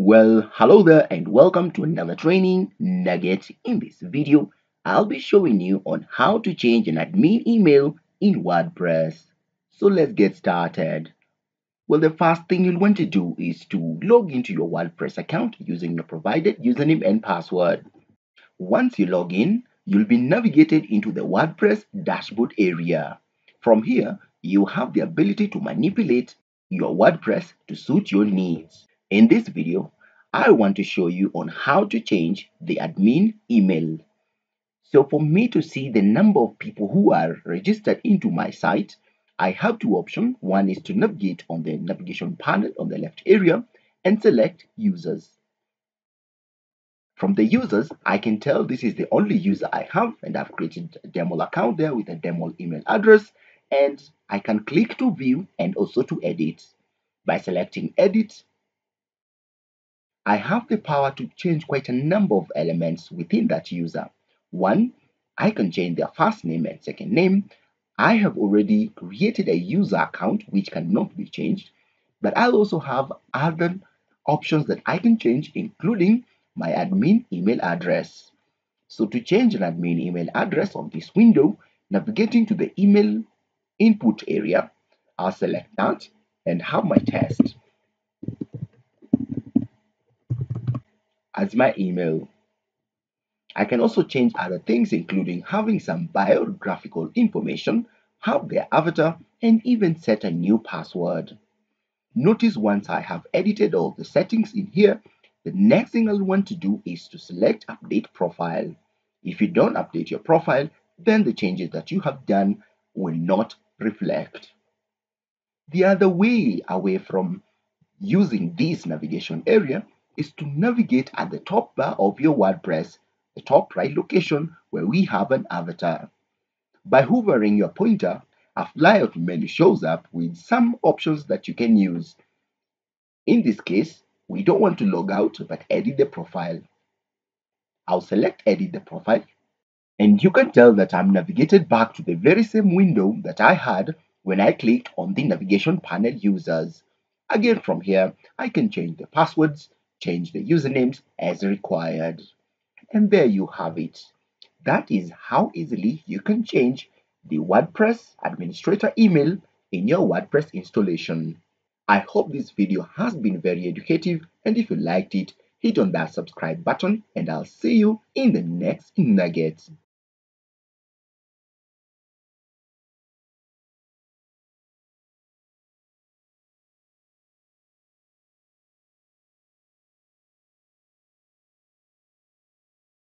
Well, hello there and welcome to another training nugget. In this video, I'll be showing you on how to change an admin email in WordPress. So let's get started. Well, the first thing you'll want to do is to log into your WordPress account using your provided username and password. Once you log in, you'll be navigated into the WordPress dashboard area. From here, you have the ability to manipulate your WordPress to suit your needs. In this video, I want to show you on how to change the admin email. So for me to see the number of people who are registered into my site, I have two options. One is to navigate on the navigation panel on the left area and select users. From the users, I can tell this is the only user I have and I've created a demo account there with a demo email address and I can click to view and also to edit. By selecting edit, I have the power to change quite a number of elements within that user. One, I can change their first name and second name. I have already created a user account which cannot be changed, but I also have other options that I can change, including my admin email address. So to change an admin email address on this window, navigating to the email input area, I'll select that and have my test. As my email. I can also change other things including having some biographical information, have their avatar, and even set a new password. Notice once I have edited all the settings in here, the next thing I'll want to do is to select update profile. If you don't update your profile, then the changes that you have done will not reflect. The other way away from using this navigation area is to navigate at the top bar of your WordPress, the top right location where we have an avatar. By hovering your pointer, a flyout menu shows up with some options that you can use. In this case, we don't want to log out but edit the profile. I'll select edit the profile and you can tell that I'm navigated back to the very same window that I had when I clicked on the navigation panel users. Again from here, I can change the passwords, change the usernames as required. And there you have it. That is how easily you can change the WordPress administrator email in your WordPress installation. I hope this video has been very educative and if you liked it, hit on that subscribe button and I'll see you in the next nugget.